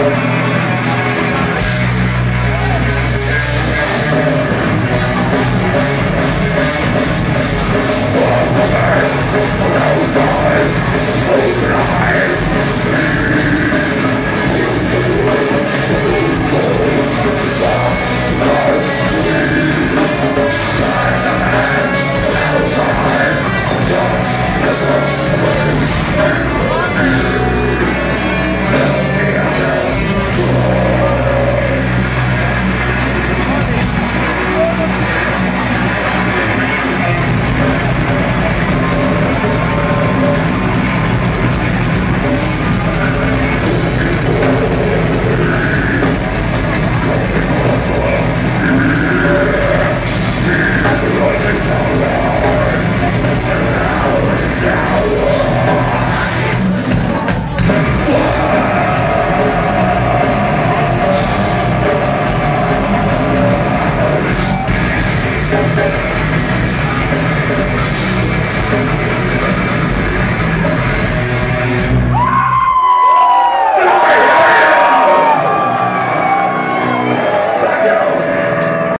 Gracias.